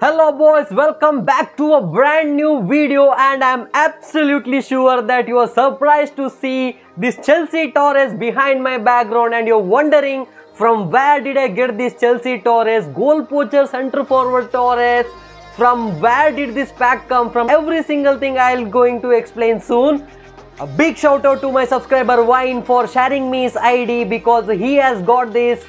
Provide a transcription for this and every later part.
Hello boys, welcome back to a brand new video and I'm absolutely sure that you are surprised to see this Chelsea Torres behind my background and you're wondering from where did I get this Chelsea Torres, goal poacher center forward Torres, from where did this pack come from, every single thing I'll going to explain soon. A big shout out to my subscriber Wine for sharing me his ID because he has got this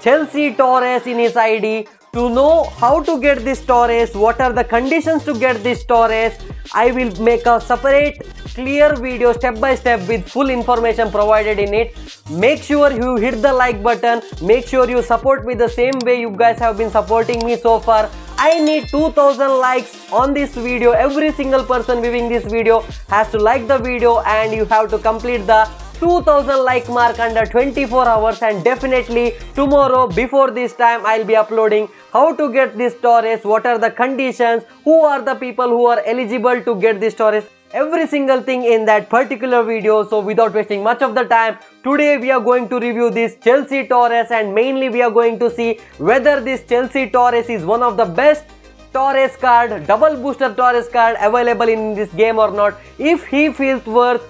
Chelsea Torres in his ID. To know how to get this Torres, what are the conditions to get this Torres, I will make a separate clear video step by step with full information provided in it. Make sure you hit the like button, make sure you support me the same way you guys have been supporting me so far. I need 2000 likes on this video. Every single person viewing this video has to like the video and you have to complete the 2000 like mark under 24 hours and definitely tomorrow before this time I'll be uploading how to get this Torres, what are the conditions, who are the people who are eligible to get this Torres every single thing in that particular video so without wasting much of the time today we are going to review this Chelsea Torres and mainly we are going to see whether this Chelsea Torres is one of the best Torres card, double booster Torres card available in this game or not. If he feels worth,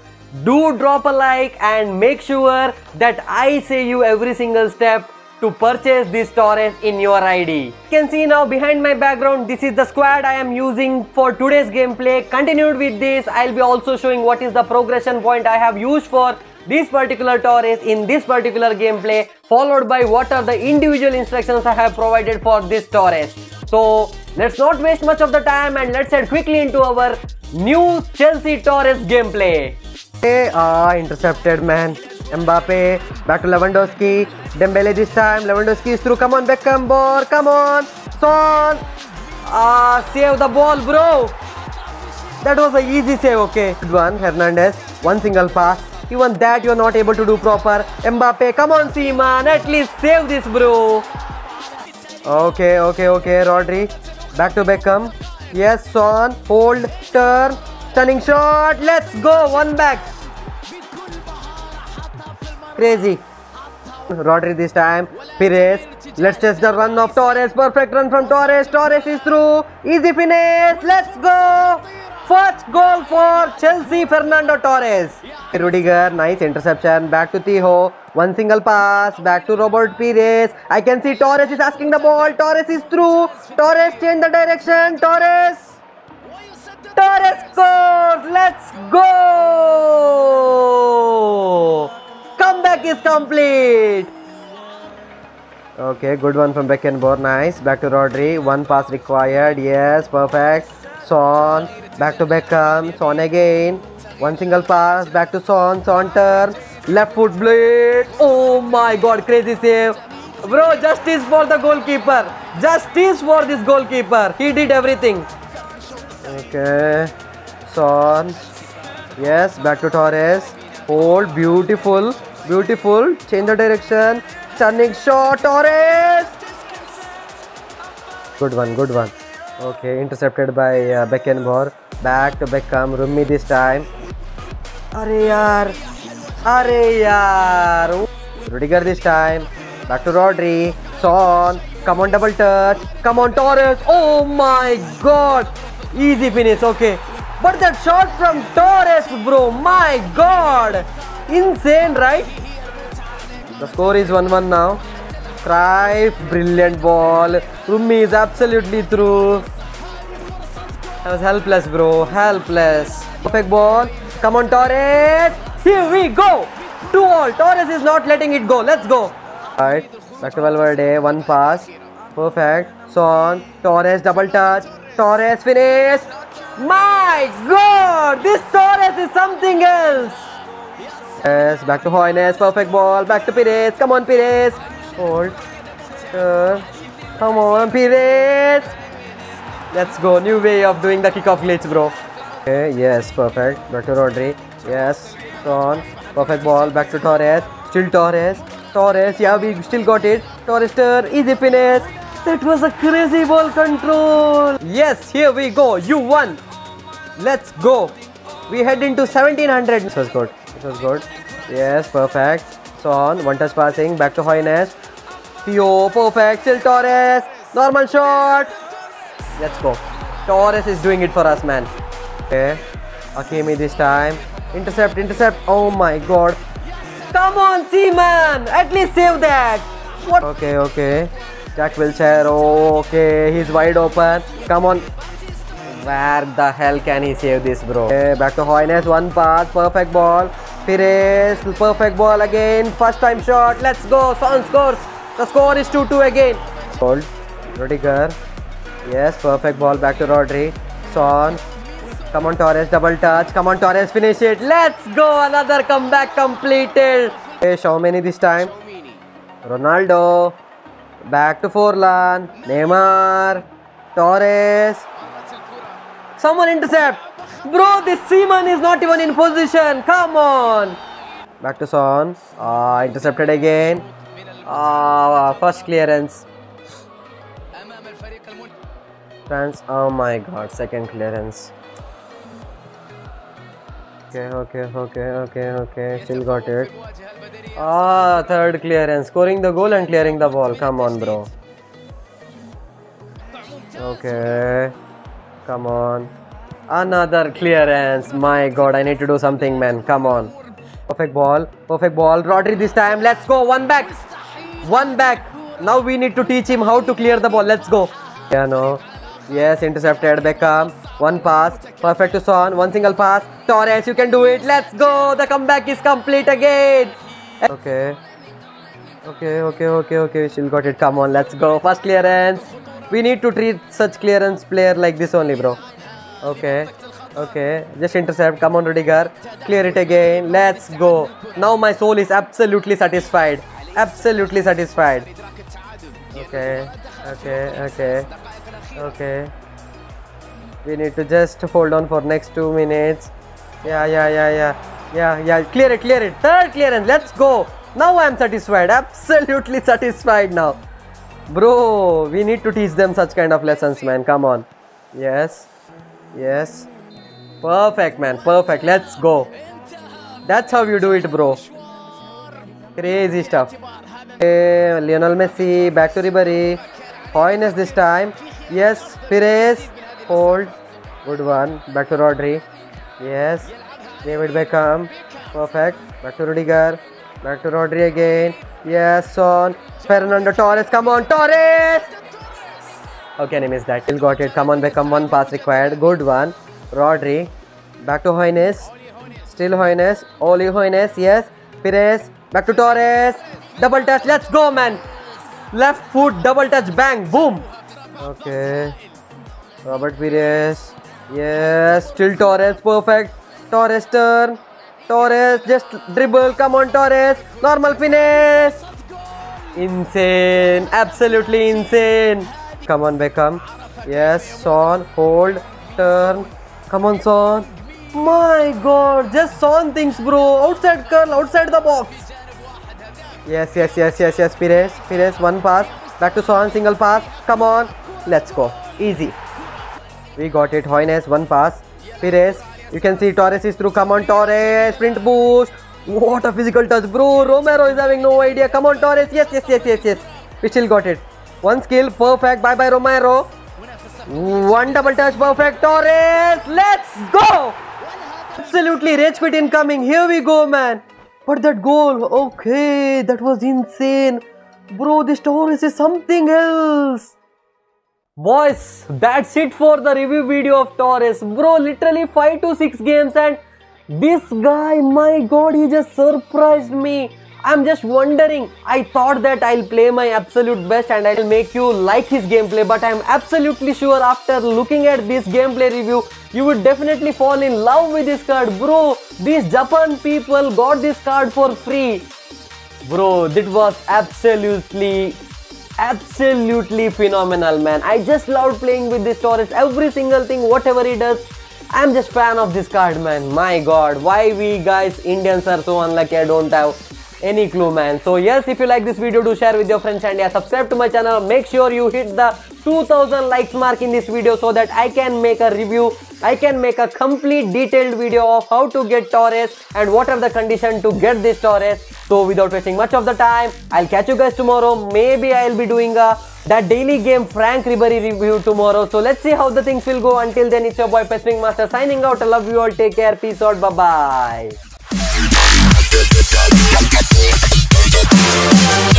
do drop a like and make sure that I say you every single step to purchase this Torres in your ID. You can see now behind my background, this is the squad I am using for today's gameplay. Continued with this, I'll be also showing what is the progression point I have used for this particular Torres in this particular gameplay followed by what are the individual instructions I have provided for this Torres. So let's not waste much of the time and let's head quickly into our new Chelsea Torres gameplay. Hey, ah, intercepted man. Mbappe, back to Lewandowski. Dembele this time. Lewandowski is through. Come on, Beckham, ball. Come on. Son. Ah, save the ball, bro. That was an easy save, okay. Good one, Hernandez. One single pass. Even that you are not able to do proper. Mbappe, come on, Seaman. At least save this, bro. Okay, okay, okay. Rodri. Back to Beckham. Yes, Son. Hold. Turn. Stunning shot. Let's go. One back. Crazy. Rodri this time. Pires. Let's test the run of Torres. Perfect run from Torres. Torres is through. Easy finish. Let's go. First goal for Chelsea. Fernando Torres. Rudiger. Nice interception. Back to Tijo. One single pass. Back to Robert Pires. I can see Torres is asking the ball. Torres is through. Torres change the direction. Torres. Torres scored! Let's go! Comeback is complete! Okay, good one from Beckenbauer. Nice. Back to Rodri. One pass required. Yes, perfect. Son. Back to Beckham. Son again. One single pass. Back to Son. Son turn. Left foot blade. Oh my god, crazy save. Bro, justice for the goalkeeper. Justice for this goalkeeper. He did everything. Okay. Son. Yes, back to Torres. Hold. Beautiful. Beautiful. Change the direction. Turning shot. Torres. Good one. Good one. Okay. Intercepted by uh, Beckenbauer. Back to Beckham. Rumi this time. Arey yaar. Arey yaar. Rudiger this time. Back to Rodri. Son. Come on, double touch. Come on, Torres. Oh my god. Easy finish. Okay. But that shot from Torres, bro. My god. Insane, right? The score is 1 1 now. Cruyff. Brilliant ball. Rumi is absolutely through. I was helpless, bro. Helpless. Perfect ball. Come on, Torres. Here we go. Two all. Torres is not letting it go. Let's go. Right. Back to Valverde. One pass. Perfect. Son. Torres double touch. Torres finish. My God. This Torres is something else. Yes. Back to Hoeness. Perfect ball. Back to Pires. Come on, Pires. Hold. Turn. Come on, Pires. Let's go. New way of doing the kickoff glitch, bro. Okay, yes, perfect. Back to Rodri. Yes, Son. Perfect ball. Back to Torres. Still Torres. Torres. Yeah, we still got it. Torres turn. Easy finish. That was a crazy ball control. Yes, here we go. You won. Let's go. We head into 1700. This was good. This was good. Yes, perfect. Son, one touch passing. Back to Hoeness. Theo, perfect. Still Torres. Normal shot. Let's go. Torres is doing it for us, man. Okay. Akemi this time. Intercept, intercept. Oh my god. Come on, Seaman. At least save that. What? Okay, okay. Jack Wilshere. Okay, he's wide open. Come on. Where the hell can he save this, bro? Okay, back to Hoeness. One pass. Perfect ball. Pires. Perfect ball again. First time shot. Let's go. Son scores. The score is 2 2 again. Hold. Rudiger. Yes, perfect ball back to Rodri. Son. Come on, Torres, double touch. Come on, Torres, finish it. Let's go. Another comeback completed. Hey, Xiaomeni this time. Ronaldo. Back to Forlan. Neymar. Torres. Someone intercept. Bro, this Seaman is not even in position. Come on. Back to Son. Ah, intercepted again. Ah, first clearance. France. Oh my god, second clearance. Okay, okay, okay, okay, okay. Still got it. Ah, third clearance. Scoring the goal and clearing the ball. Come on, bro. Okay. Come on. Another clearance. My god, I need to do something, man. Come on. Perfect ball. Perfect ball. Rodri this time. Let's go. One back. One back. Now we need to teach him how to clear the ball. Let's go. Yeah, no. Yes, intercepted. Beckham. One pass. Perfect to Son. One single pass. Torres, you can do it. Let's go. The comeback is complete again. Okay. Okay, okay, okay, okay. We still got it. Come on, let's go. First clearance. We need to treat such clearance player like this only, bro. Okay. Okay. Just intercept. Come on, Rudiger. Clear it again. Let's go. Now my soul is absolutely satisfied. Absolutely satisfied. Okay. Okay. Okay. Okay. We need to just hold on for next two minutes. Yeah, yeah, yeah, yeah. Yeah, yeah. Clear it, clear it. Third clearance. Let's go. Now I am satisfied. Absolutely satisfied now. Bro, we need to teach them such kind of lessons, man. Come on. Yes. Yes. Perfect, man. Perfect. Let's go. That's how you do it, bro. Crazy stuff. Okay, Lionel Messi. Back to Ribery. Hoeness this time. Yes. Pires. Hold. Good one. Back to Rodri. Yes. David Beckham. Perfect. Back to Rudiger. Back to Rodri again. Yes, Son. Fernando Torres. Come on, Torres. Okay, I missed that. Still got it. Come on, Beckham. One pass required. Good one. Rodri. Back to Hoeness. Still Hoeness. Uli Hoeness. Yes. Pires. Back to Torres. Double touch. Let's go, man. Left foot. Double touch. Bang. Boom. Okay. Robert Pires. Yes. Still Torres. Perfect. Torres turn. Torres just dribble. Come on, Torres. Normal finish. Insane. Absolutely insane. Come on, Beckham. Yes, Son. Hold. Turn. Come on, Son. My god. Just Son things, bro. Outside curl. Outside the box. Yes, yes, yes, yes, yes. Pires. Pires. One pass. Back to Son. Single pass. Come on. Let's go. Easy. We got it. Hoeness. One pass. Pires. You can see Torres is through. Come on, Torres. Sprint boost. What a physical touch, bro. Romero is having no idea. Come on, Torres. Yes, yes, yes, yes, yes. We still got it. One skill. Perfect. Bye bye, Romero. One double touch. Perfect. Torres. Let's go. Absolutely. Rage quit incoming. Here we go, man. But that goal. Okay. That was insane. Bro, this Torres is something else. Boys, that's it for the review video of Torres. Bro, literally 5 to 6 games and this guy, my god, he just surprised me. I'm just wondering. I thought that I'll play my absolute best and I'll make you like his gameplay, but I'm absolutely sure after looking at this gameplay review, you would definitely fall in love with this card. Bro, these Japan people got this card for free. Bro, it was absolutely absolutely phenomenal man i just loved playing with this torres every single thing whatever he does i'm just fan of this card man my god why we guys indians are so unlucky i don't have any clue man so yes if you like this video do share with your friends and yeah subscribe to my channel make sure you hit the 2000 likes mark in this video so that I can make a review. I can make a complete detailed video of how to get Torres and what are the conditions to get this Torres. So without wasting much of the time, I'll catch you guys tomorrow. Maybe I'll be doing a that daily game Franck Ribery review tomorrow. So let's see how the things will go. Until then, it's your boy PES Wing Master signing out. I love you all. Take care. Peace out. Bye bye. Thank you.